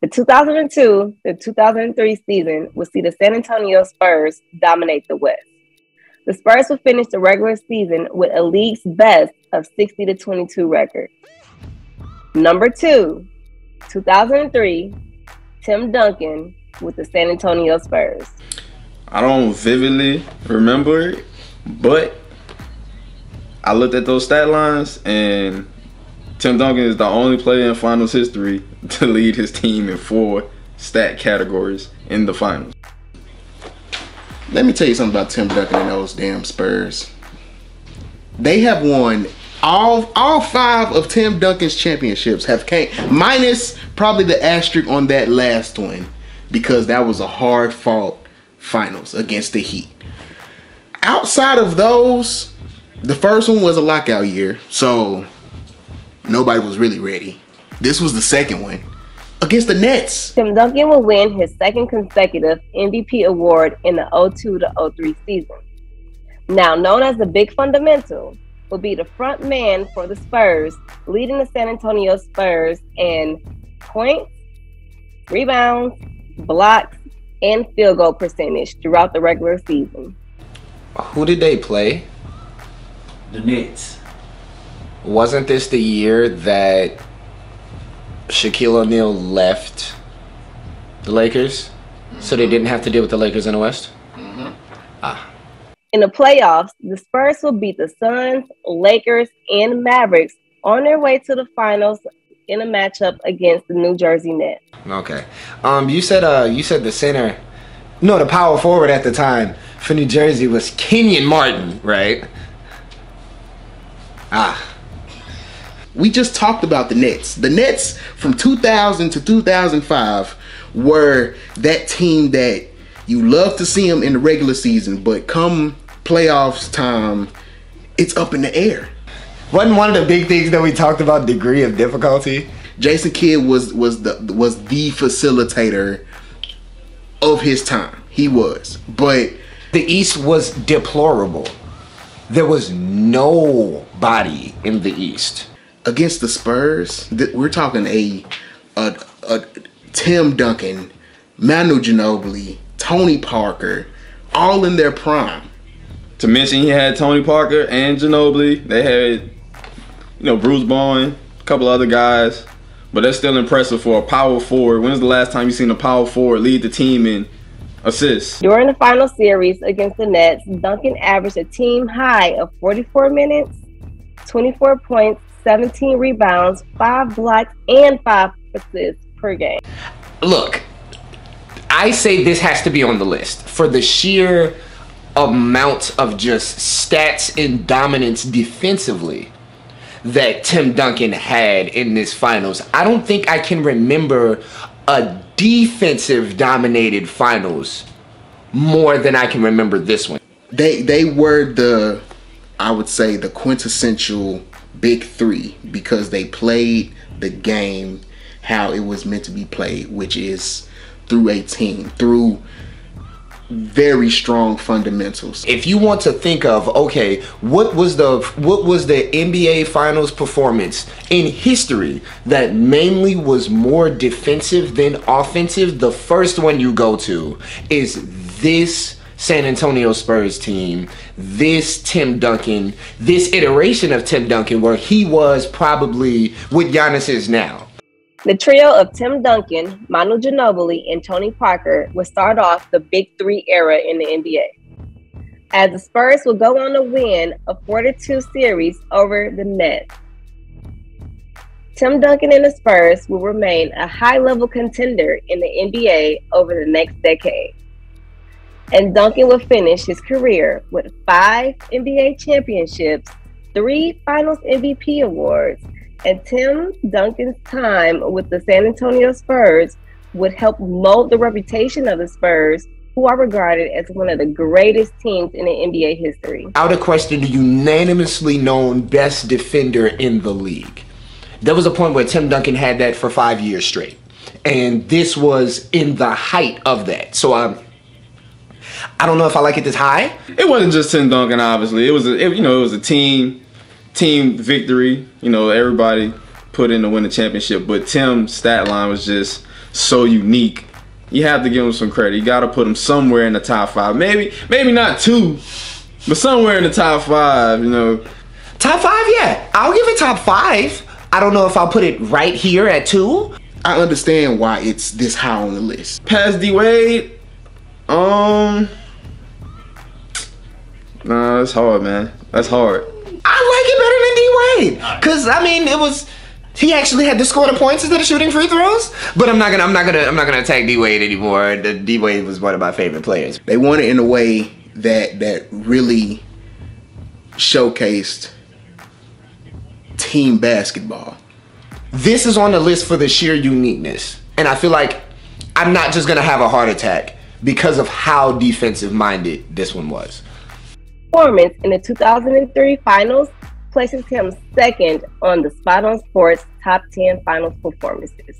The 2002 to 2003 season will see the San Antonio Spurs dominate the West. The Spurs will finish the regular season with a league's best of 60 to 22 record. Number two, 2003, Tim Duncan with the San Antonio Spurs. I don't vividly remember it, but I looked at those stat lines and Tim Duncan is the only player in finals history to lead his team in four stat categories in the finals. Let me tell you something about Tim Duncan and those damn Spurs. They have won all all five of Tim Duncan's championships have came minus probably the asterisk on that last one because that was a hard fought finals against the Heat. Outside of those, the first one was a lockout year, so nobody was really ready. This was the second one against the Nets. Tim Duncan will win his second consecutive MVP award in the 02 to 03 season. Now known as the Big Fundamental, will be the front man for the Spurs, leading the San Antonio Spurs in points, rebounds, blocks, and field goal percentage throughout the regular season. Who did they play? The Nets. Wasn't this the year that Shaquille O'Neal left the Lakers? Mm-hmm. So they didn't have to deal with the Lakers in the West? Mm-hmm. Ah. In the playoffs, the Spurs will beat the Suns, Lakers, and Mavericks on their way to the finals in a matchup against the New Jersey Nets. Okay. Um, you said uh, you said the center, no, the power forward at the time for New Jersey was Kenyon Martin, right? Ah. We just talked about the Nets. The Nets from 2000 to 2005 were that team that you love to see them in the regular season, but come playoffs time, it's up in the air. Wasn't one of the big things that we talked about degree of difficulty? Jason Kidd was was the was the facilitator of his time. He was. But the East was deplorable. There was nobody in the East. Against the Spurs, we're talking a a, a Tim Duncan, Manu Ginobili, Tony Parker, all in their prime. To mention he had Tony Parker and Ginobili. They had you know, Bruce Bowen, a couple other guys, but that's still impressive for a power forward. When's the last time you seen a power forward lead the team in assists? During the final series against the Nets, Duncan averaged a team high of 44 minutes, 24 points, 17 rebounds, 5 blocks, and 5 assists per game. Look, I say this has to be on the list for the sheer amount of just stats and dominance defensively that Tim Duncan had in this finals. I don't think I can remember a defensive dominated finals more than I can remember this one. They they were the I would say the quintessential big 3 because they played the game how it was meant to be played, which is through a team, through very strong fundamentals. If you want to think of okay, what was the what was the NBA finals performance in history that mainly was more defensive than offensive, the first one you go to is this San Antonio Spurs team, this Tim Duncan, this iteration of Tim Duncan where he was probably what Giannis is now. The trio of Tim Duncan, Manu Ginobili, and Tony Parker would start off the Big Three era in the NBA. As the Spurs will go on to win a 42 series over the Nets. Tim Duncan and the Spurs will remain a high level contender in the NBA over the next decade. And Duncan will finish his career with five NBA championships, three Finals MVP awards, and Tim Duncan's time with the San Antonio Spurs would help mold the reputation of the Spurs, who are regarded as one of the greatest teams in NBA history. Out of question, the unanimously known best defender in the league. There was a point where Tim Duncan had that for five years straight. And this was in the height of that. So um, I don't know if I like it this high. It wasn't just Tim Duncan, obviously. It was, a, it, you know, it was a team team victory. You know, everybody put in to win the championship, but Tim's stat line was just so unique. You have to give him some credit. You got to put him somewhere in the top five. Maybe, maybe not two, but somewhere in the top five. You know, Top five, yeah. I'll give it top five. I don't know if I'll put it right here at two. I understand why it's this high on the list. past D Wade. Um, nah, that's hard, man. That's hard. I like it better than D Wade. Cause I mean it was he actually had to score the points instead of shooting free throws. But I'm not gonna I'm not gonna I'm not gonna attack D Wade anymore. The D Wade was one of my favorite players. They won it in a way that that really showcased team basketball. This is on the list for the sheer uniqueness. And I feel like I'm not just gonna have a heart attack because of how defensive minded this one was. Performance in the 2003 finals places him second on the Spot on Sports top 10 finals performances.